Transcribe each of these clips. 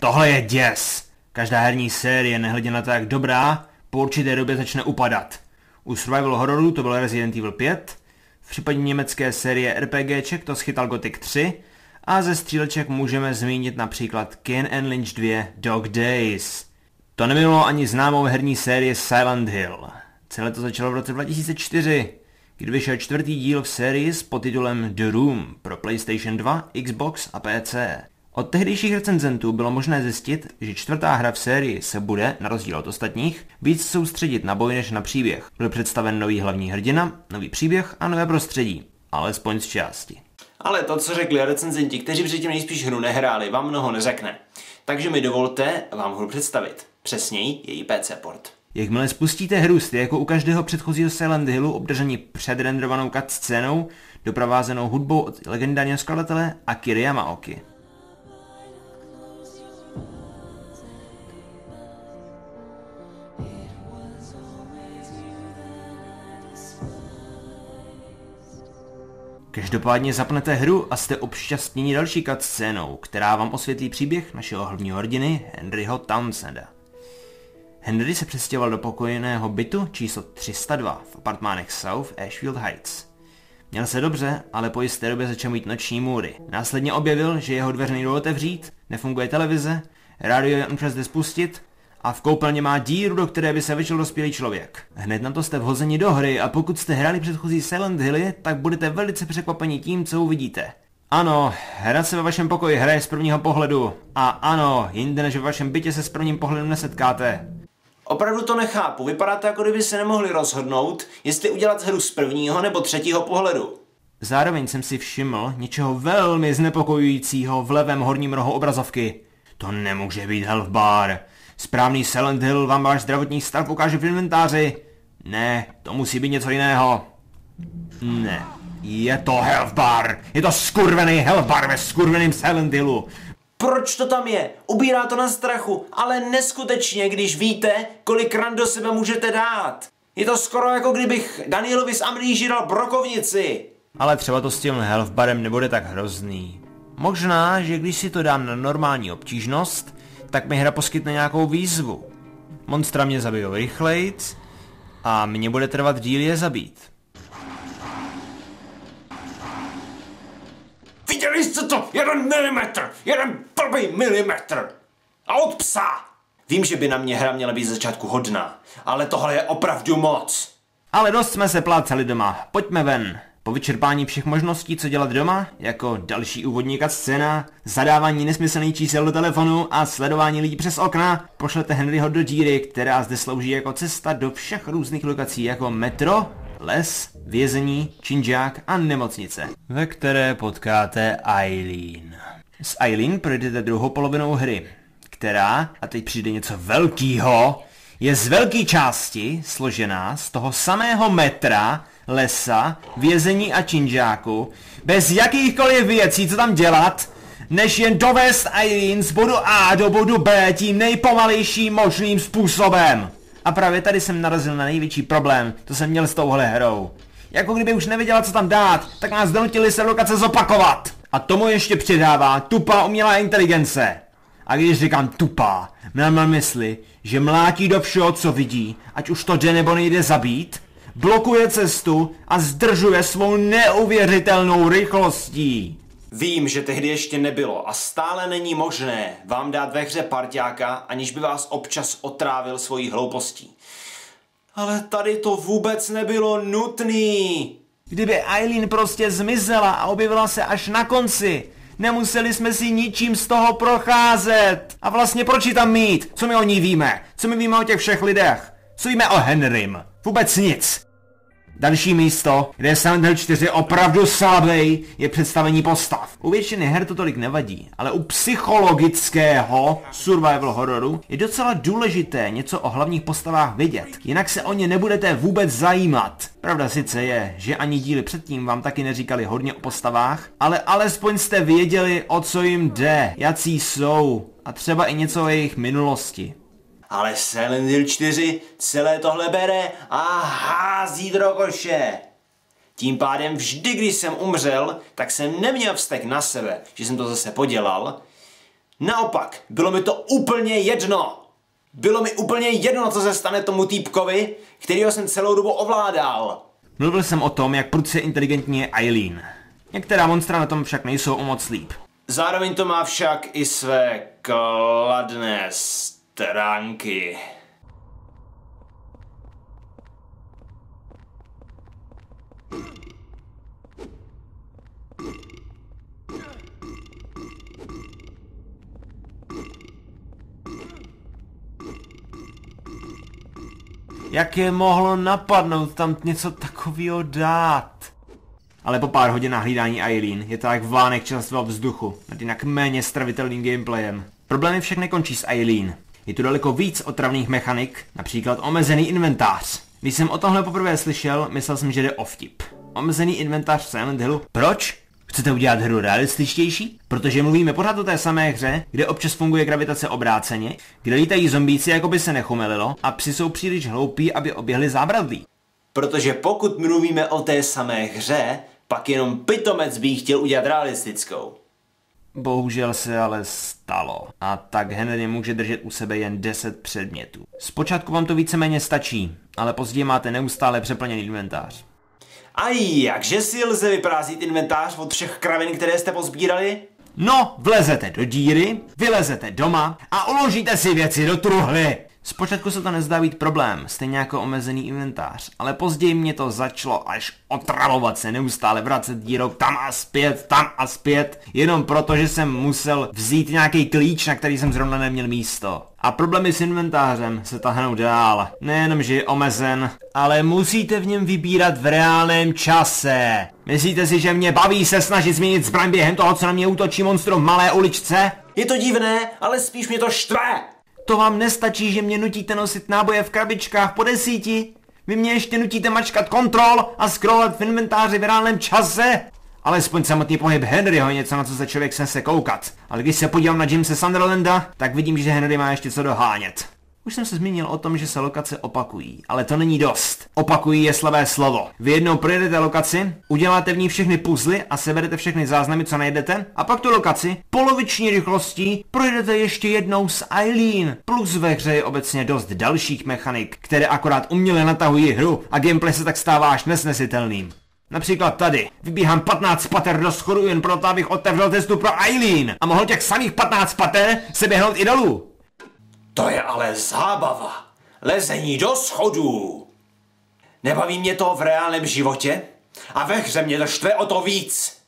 Tohle je děs. Každá herní série, nehledě na to, jak dobrá, po určité době začne upadat. U survival hororu to byl Resident Evil 5, v případě německé série RPGček to schytal Gothic 3 a ze stříleček můžeme zmínit například Ken and Lynch 2 Dog Days. To nebylo ani známou herní série Silent Hill. Celé to začalo v roce 2004, kdy vyšel čtvrtý díl v sérii s podtitulem The Room pro PlayStation 2, Xbox a PC. Od tehdejších recenzentů bylo možné zjistit, že čtvrtá hra v sérii se bude, na rozdíl od ostatních, víc soustředit na boj než na příběh. Byl představen nový hlavní hrdina, nový příběh a nové prostředí, alespoň z části. Ale to, co řekli recenzenti, kteří předtím nejspíš hru nehráli, vám mnoho neřekne. Takže mi dovolte vám hru představit. Přesněji její PC port. Jakmile spustíte hru, jste jako u každého předchozího Silent Hillu obdržení předrenderovanou scénou, doprovázenou hudbou od legendárního skladatele Akira Yamaoki. Každopádně zapnete hru a jste obšťastněni další scénou, která vám osvětlí příběh našeho hlavního hrdiny Henryho Townsenda. Henry se přestěhoval do pokojeného bytu číslo 302 v apartmánech South Ashfield Heights. Měl se dobře, ale po jisté době začal mít noční můry. Následně objevil, že jeho dveře nejdou otevřít, nefunguje televize, rádio je on zde spustit a v koupelně má díru, do které by se vešel dospělý člověk. Hned na to jste vhozeni do hry a pokud jste hráli předchozí Silent Hilly, tak budete velice překvapeni tím, co uvidíte. Ano, hra se ve vašem pokoji hraje z prvního pohledu. A ano, jinde než ve vašem bytě se s prvním pohledem nesetkáte. Opravdu to nechápu, vypadá to jako kdyby se nemohli rozhodnout, jestli udělat hru z prvního nebo třetího pohledu. Zároveň jsem si všiml něčeho velmi znepokojujícího v levém horním rohu obrazovky. To nemůže být Health Bar. Správný Silent Hill vám váš zdravotní stav ukáže v inventáři. Ne, to musí být něco jiného. Ne, je to Health Bar. Je to skurvený Health Bar ve skurveném Silent Hillu. Proč to tam je? Ubírá to na strachu, ale neskutečně, když víte, kolik ran do sebe můžete dát. Je to skoro jako kdybych Danielovi z Amnesia dal brokovnici. Ale třeba to s tím health barem nebude tak hrozný. Možná, že když si to dám na normální obtížnost, tak mi hra poskytne nějakou výzvu. Monstra mě zabijou rychlejc a mě bude trvat díl je zabít. Viděli jste to? Jeden milimetr! Jeden blbý milimetr! A od psa! Vím, že by na mě hra měla být začátku hodná, ale tohle je opravdu moc. Ale dost jsme se pláceli doma, pojďme ven. Po vyčerpání všech možností, co dělat doma, jako další úvodní scéna, zadávání nesmyslných čísel do telefonu a sledování lidí přes okna, pošlete Henryho do díry, která zde slouží jako cesta do všech různých lokací jako metro, les, vězení, činžák a nemocnice, ve které potkáte Eileen. S Eileen projdete druhou polovinou hry, která, a teď přijde něco velkýho, je z velké části složená z toho samého metra, lesa, vězení a činžáku, bez jakýchkoliv věcí, co tam dělat, než jen dovést Eileen z bodu A do bodu B tím nejpomalejším možným způsobem. A právě tady jsem narazil na největší problém, to jsem měl s touhle hrou. Jako kdyby už nevěděla, co tam dát, tak nás donutili se lokace zopakovat. A tomu ještě přidává tupá umělá inteligence. A když říkám tupá, mám na mysli, že mlátí do všeho, co vidí, ať už to jde nebo nejde zabít, blokuje cestu a zdržuje svou neuvěřitelnou rychlostí. Vím, že tehdy ještě nebylo a stále není možné vám dát ve hře parťáka, aniž by vás občas otrávil svojí hloupostí. Ale tady to vůbec nebylo nutný. Kdyby Eileen prostě zmizela a objevila se až na konci, nemuseli jsme si ničím z toho procházet. A vlastně proč ji tam mít? Co my o ní víme? Co my víme o těch všech lidech? Co víme o Henrym? Vůbec nic. Další místo, kde je Silent Hill 4 opravdu slabý, je představení postav. U většiny her to tolik nevadí, ale u psychologického survival hororu je docela důležité něco o hlavních postavách vědět, jinak se o ně nebudete vůbec zajímat. Pravda sice je, že ani díly předtím vám taky neříkali hodně o postavách, ale alespoň jste věděli, o co jim jde, jací jsou a třeba i něco o jejich minulosti ale Silent Hill 4 celé tohle bere a hází do koše. Tím pádem vždy, když jsem umřel, tak jsem neměl vztek na sebe, že jsem to zase podělal, Naopak, bylo mi to úplně jedno. Bylo mi úplně jedno, co se stane tomu týpkovi, kterýho jsem celou dobu ovládal. Mluvil jsem o tom, jak prudce inteligentní je Eileen. Některá monstra na tom však nejsou o moc líp. Zároveň to má však i své kladné stránky. Jak je mohlo napadnout tam něco takového dát? Ale po pár hodinách hlídání Eileen je to jak vánek čerstvého vzduchu, nad jinak méně stravitelným gameplayem. Problémy však nekončí s Eileen. Je tu daleko víc otravných mechanik, například omezený inventář. Když jsem o tomhle poprvé slyšel, myslel jsem, že jde o vtip. Omezený inventář v Silent Hillu? Proč? Chcete udělat hru realističtější? Protože mluvíme pořád o té samé hře, kde občas funguje gravitace obráceně, kde lítají zombíci, jako by se nechumelilo, a psi jsou příliš hloupí, aby oběhli zábradlí. Protože pokud mluvíme o té samé hře, pak jenom pitomec by chtěl udělat realistickou. Bohužel se ale stalo. A tak Henry může držet u sebe jen 10 předmětů. Zpočátku vám to víceméně stačí, ale později máte neustále přeplněný inventář. A jakže si lze vyprázdnit inventář od všech kravin, které jste pozbírali? No, vlezete do díry, vylezete doma a uložíte si věci do truhly. Zpočátku se to nezdá být problém, stejně jako omezený inventář, ale později mě to začalo až otravovat se neustále vracet dírok tam a zpět, tam a zpět, jenom proto, že jsem musel vzít nějaký klíč, na který jsem zrovna neměl místo. A problémy s inventářem se tahnou dál. Nejenom, že je omezen, ale musíte v něm vybírat v reálném čase. Myslíte si, že mě baví se snažit změnit zbraň během toho, co na mě útočí monstrum v malé uličce? Je to divné, ale spíš mě to štve. To vám nestačí, že mě nutíte nosit náboje v krabičkách po desíti? Vy mě ještě nutíte mačkat kontrol a scrollat v inventáři v reálném čase? Alespoň samotný pohyb Henryho je něco, na co se člověk se koukat. Ale když se podívám na Jamesa Sunderlanda, tak vidím, že Henry má ještě co dohánět. Už jsem se zmínil o tom, že se lokace opakují, ale to není dost. Opakují je slavé slovo. Vy jednou projedete lokaci, uděláte v ní všechny puzly a seberete všechny záznamy, co najdete, a pak tu lokaci poloviční rychlostí projedete ještě jednou s Eileen. Plus ve hře je obecně dost dalších mechanik, které akorát uměle natahují hru a gameplay se tak stává až nesnesitelným. Například tady. Vybíhám 15 pater do schodu jen proto, abych otevřel cestu pro Eileen a mohl těch samých 15 pater se běhnout i dolů. To je ale zábava. Lezení do schodů. Nebaví mě to v reálném životě a ve hře mě to štve o to víc.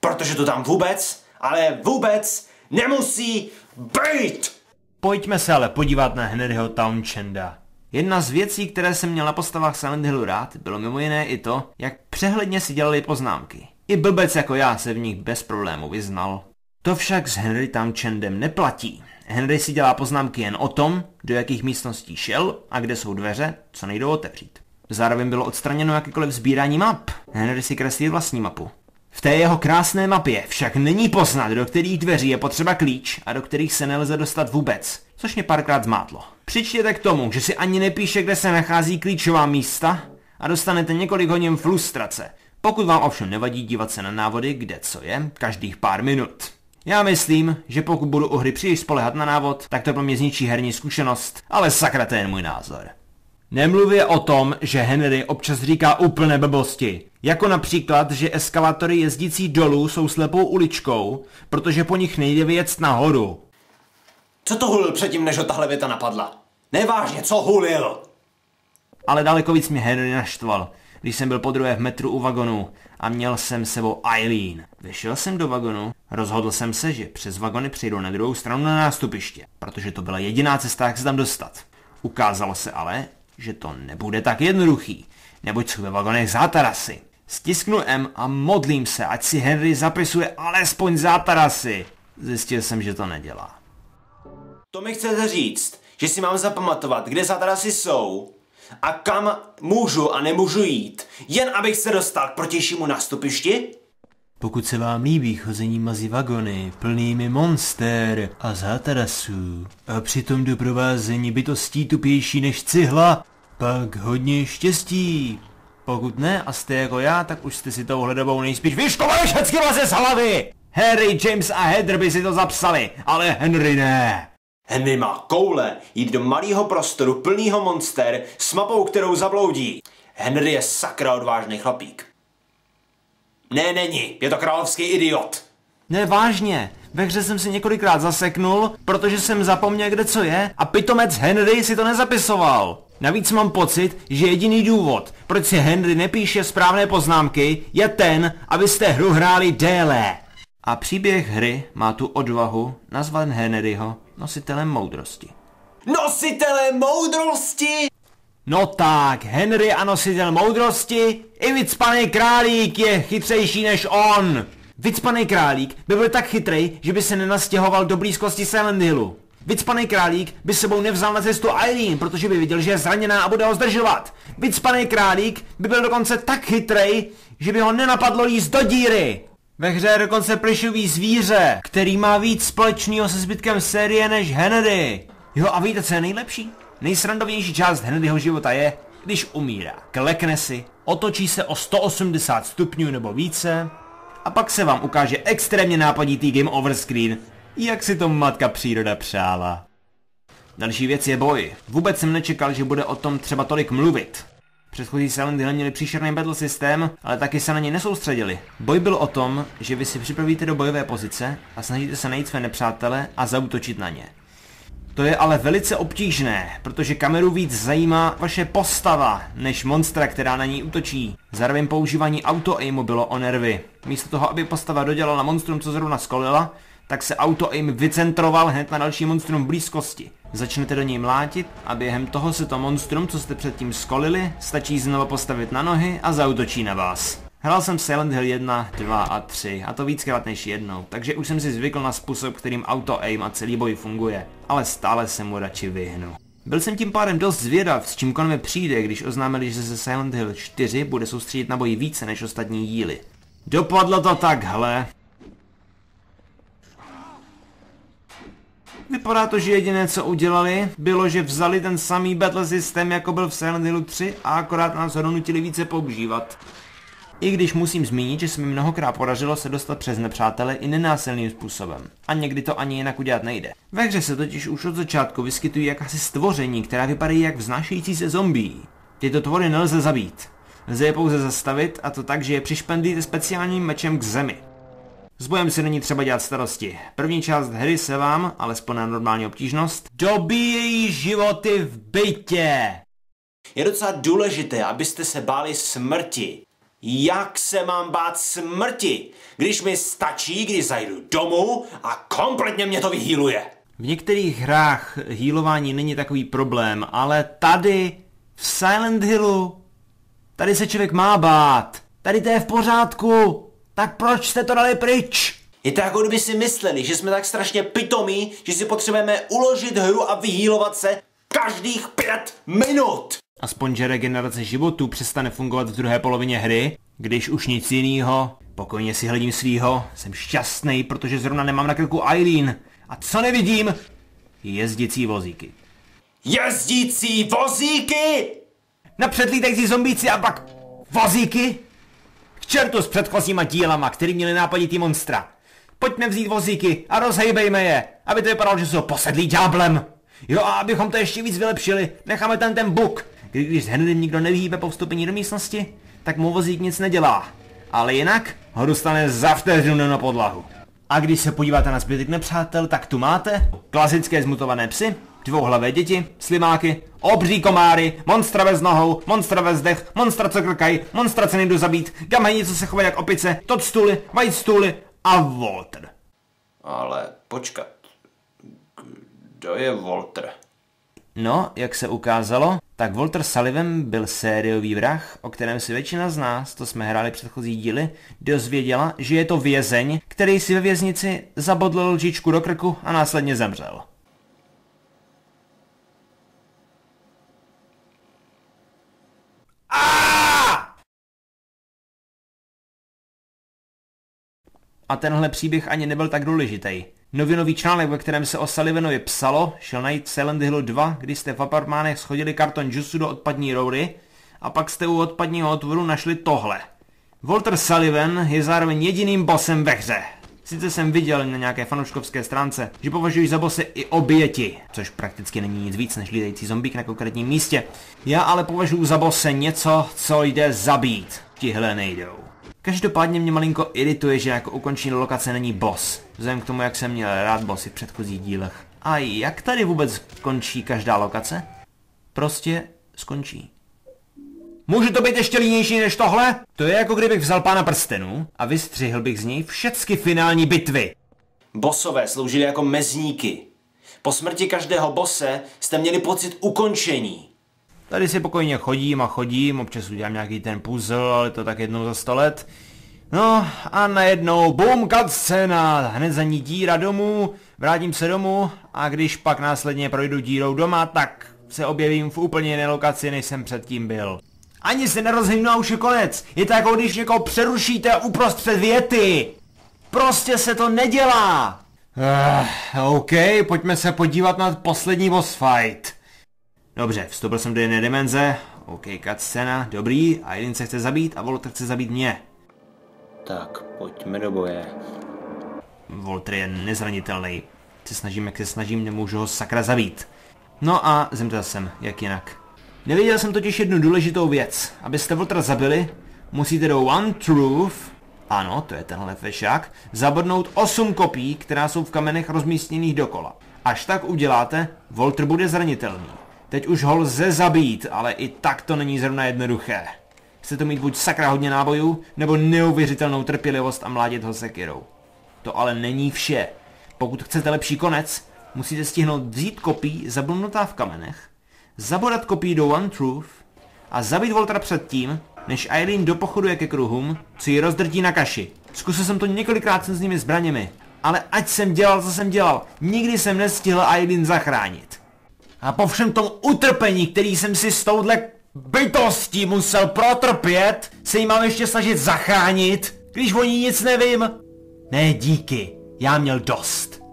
Protože to tam vůbec, ale vůbec nemusí být. Pojďme se ale podívat na Henryho Townshenda. Jedna z věcí, které jsem měl na postavách Silent Hillu rád, bylo mimo jiné i to, jak přehledně si dělali poznámky. I blbec jako já se v nich bez problému vyznal. To však s Henry Townshendem neplatí. Henry si dělá poznámky jen o tom, do jakých místností šel a kde jsou dveře, co nejdou otevřít. Zároveň bylo odstraněno jakékoliv sbírání map. Henry si kreslí vlastní mapu. V té jeho krásné mapě však není poznat, do kterých dveří je potřeba klíč a do kterých se nelze dostat vůbec, což mě párkrát zmátlo. Přičtěte k tomu, že si ani nepíše, kde se nachází klíčová místa a dostanete několik hodin frustrace, pokud vám ovšem nevadí dívat se na návody, kde co je, každých pár minut. Já myslím, že pokud budu u hry příliš spolehat na návod, tak to pro mě zničí herní zkušenost, ale sakra to je jen můj názor. Nemluvě o tom, že Henry občas říká úplné blbosti. Jako například, že eskalátory jezdící dolů jsou slepou uličkou, protože po nich nejde vyjet nahoru. Co to hulil předtím, než ho tahle věta napadla? Nevážně, co hulil? Ale daleko víc mě Henry naštval, když jsem byl po druhé v metru u vagonu a měl jsem sebou Eileen. Vyšel jsem do vagonu, rozhodl jsem se, že přes vagony přejdu na druhou stranu na nástupiště, protože to byla jediná cesta, jak se tam dostat. Ukázalo se ale, že to nebude tak jednoduchý, neboť jsou ve vagonech zátarasy. Stisknu M a modlím se, ať si Henry zapisuje alespoň zátarasy. Zjistil jsem, že to nedělá. To mi chcete říct, že si mám zapamatovat, kde zátarasy jsou a kam můžu a nemůžu jít, jen abych se dostal k protějšímu nástupišti? Pokud se vám líbí chození mezi vagony plnými monster a zátarasů a přitom doprovázení bytostí tupější než cihla, pak hodně štěstí. Pokud ne a jste jako já, tak už jste si touhle dobou nejspíš vyškovali všechny vlaze z hlavy! Harry, James a Heather by si to zapsali, ale Henry ne. Henry má koule jít do malého prostoru plného monster s mapou, kterou zabloudí. Henry je sakra odvážný chlapík. Ne, není, je to královský idiot. Ne, vážně. Ve hře jsem si několikrát zaseknul, protože jsem zapomněl, kde co je a pitomec Henry si to nezapisoval. Navíc mám pocit, že jediný důvod, proč si Henry nepíše správné poznámky, je ten, abyste hru hráli déle. A příběh hry má tu odvahu nazvat Henryho nositelem moudrosti. Nositelem moudrosti? No tak, Henry a nositel moudrosti, i vycpaný králík je chytřejší než on. Vycpaný králík by byl tak chytrej, že by se nenastěhoval do blízkosti Silent Hillu. Vycpaný králík by sebou nevzal na cestu Eileen, protože by viděl, že je zraněná a bude ho zdržovat. Vycpaný králík by byl dokonce tak chytrej, že by ho nenapadlo jíst do díry. Ve hře je dokonce plišový zvíře, který má víc společného se zbytkem série než Henry. Jo a víte, co je nejlepší? Nejsrandovnější část Henryho života je, když umírá. Klekne si, otočí se o 180 stupňů nebo více a pak se vám ukáže extrémně nápaditý game over screen, jak si to matka příroda přála. Další věc je boj. Vůbec jsem nečekal, že bude o tom třeba tolik mluvit. Předchozí Silent Hill měli příšerný battle systém, ale taky se na něj nesoustředili. Boj byl o tom, že vy si připravíte do bojové pozice a snažíte se najít své nepřátele a zautočit na ně. To je ale velice obtížné, protože kameru víc zajímá vaše postava, než monstra, která na ní útočí. Zároveň používání auto-aimu bylo o nervy. Místo toho, aby postava dodělala monstrum, co zrovna skolila, tak se auto-aim vycentroval hned na další monstrum v blízkosti. Začnete do něj mlátit a během toho se to monstrum, co jste předtím skolili, stačí znovu postavit na nohy a zautočí na vás. Hrál jsem Silent Hill 1, 2 a 3 a to víckrát než jednou, takže už jsem si zvykl na způsob, kterým auto-aim a celý boj funguje, ale stále se mu radši vyhnu. Byl jsem tím pádem dost zvědav, s čím koneme přijde, když oznámili, že se Silent Hill 4 bude soustředit na boj více než ostatní díly. Dopadlo to takhle. Vypadá to, že jediné co udělali, bylo, že vzali ten samý battle systém, jako byl v Silent Hillu 3 a akorát nás ho donutili více používat. I když musím zmínit, že se mi mnohokrát podařilo se dostat přes nepřátele i nenásilným způsobem. A někdy to ani jinak udělat nejde. Ve hře se totiž už od začátku vyskytují jakási stvoření, která vypadají jak vznášející se zombí. Tyto tvory nelze zabít. Lze je pouze zastavit a to tak, že je přišpendíte speciálním mečem k zemi. S bojem si není třeba dělat starosti. První část hry se vám, alespoň na normální obtížnost, dobíjejí životy v bytě. Je docela důležité, abyste se báli smrti. Jak se mám bát smrti, když mi stačí, když zajdu domů a kompletně mě to vyhýluje. V některých hrách hýlování není takový problém, ale tady, v Silent Hillu, tady se člověk má bát. Tady to je v pořádku. Tak proč jste to dali pryč? Je to jako kdyby si mysleli, že jsme tak strašně pitomí, že si potřebujeme uložit hru a vyhýlovat se každých pět minut. Aspoň, že regenerace životů přestane fungovat v druhé polovině hry, když už nic jiného. Pokojně si hledím svýho, jsem šťastný, protože zrovna nemám na krku Eileen. A co nevidím? Jezdící vozíky. Jezdící vozíky? Napřed lítající zombíci a pak vozíky? K čertu s předchozíma dílama, který měli nápaditý monstra. Pojďme vzít vozíky a rozhejbejme je, aby to vypadalo, že jsou posedlí ďáblem. Jo a abychom to ještě víc vylepšili, necháme ten ten buk, kdy když s Henrym nikdo nevyhýbe po vstoupení do místnosti, tak mu vozík nic nedělá. Ale jinak ho dostane za vteřinu na podlahu. A když se podíváte na zbytek nepřátel, tak tu máte klasické zmutované psy, dvouhlavé děti, slimáky, obří komáry, monstra bez nohou, monstra bez dech, monstra co krkají, monstra co nejdu zabít, gamheni co se chovají jak opice, totstuly, stůly a Walter. Ale počkat, kdo je Walter? No, jak se ukázalo, tak Walter Sullivan byl sériový vrah, o kterém si většina z nás, to jsme hráli předchozí díly, dozvěděla, že je to vězeň, který si ve věznici zabodl lžičku do krku a následně zemřel. A tenhle příběh ani nebyl tak důležitý. Novinový článek, ve kterém se o Sullivanovi psalo, šel najít Silent Hill 2, kdy jste v apartmánech schodili karton džusu do odpadní roury a pak jste u odpadního otvoru našli tohle. Walter Sullivan je zároveň jediným bossem ve hře. Sice jsem viděl na nějaké fanouškovské stránce, že považují za bose i oběti, což prakticky není nic víc než lídající zombík na konkrétním místě. Já ale považuji za bose něco, co jde zabít. Tihle nejdou. Každopádně mě malinko irituje, že jako ukončení lokace není boss, vzhledem k tomu, jak jsem měl rád bossy v předchozích dílech. A jak tady vůbec končí každá lokace? Prostě skončí. Může to být ještě línější než tohle? To je jako kdybych vzal pána prstenů a vystřihl bych z něj všechny finální bitvy. Bosové sloužili jako mezníky. Po smrti každého bose jste měli pocit ukončení. Tady si pokojně chodím a chodím, občas udělám nějaký ten puzzle, ale to tak jednou za sto let. No a najednou bum, scéna, hned za ní díra domů, vrátím se domů a když pak následně projdu dírou doma, tak se objevím v úplně jiné lokaci, než jsem předtím byl. Ani se nerozhýnu a už je konec. Je to jako když někoho přerušíte uprostřed věty. Prostě se to nedělá. Uh, OK, pojďme se podívat na poslední boss fight. Dobře, vstoupil jsem do jiné dimenze. OK, scéna, dobrý. A jeden se chce zabít a Volter chce zabít mě. Tak, pojďme do boje. Volter je nezranitelný. Se snažím, jak se snažím, nemůžu ho sakra zabít. No a zemřel jsem, jak jinak. Nevěděl jsem totiž jednu důležitou věc. Abyste Voltra zabili, musíte do One Truth, ano, to je tenhle fešák, zabodnout 8 kopí, která jsou v kamenech rozmístěných dokola. Až tak uděláte, Voltr bude zranitelný. Teď už ho lze zabít, ale i tak to není zrovna jednoduché. Chcete mít buď sakra hodně nábojů, nebo neuvěřitelnou trpělivost a mládit ho sekirou. To ale není vše. Pokud chcete lepší konec, musíte stihnout vzít kopí zablnutá v kamenech, zabodat kopí do One Truth a zabít Voltra předtím, než Eileen do pochodu je ke kruhům, co ji rozdrtí na kaši. Zkusil jsem to několikrát s nimi zbraněmi, ale ať jsem dělal, co jsem dělal, nikdy jsem nestihl Eileen zachránit. A po všem tom utrpení, který jsem si s touhle bytostí musel protrpět, se jí mám ještě snažit zachránit, když o ní nic nevím? Ne díky, já měl dost.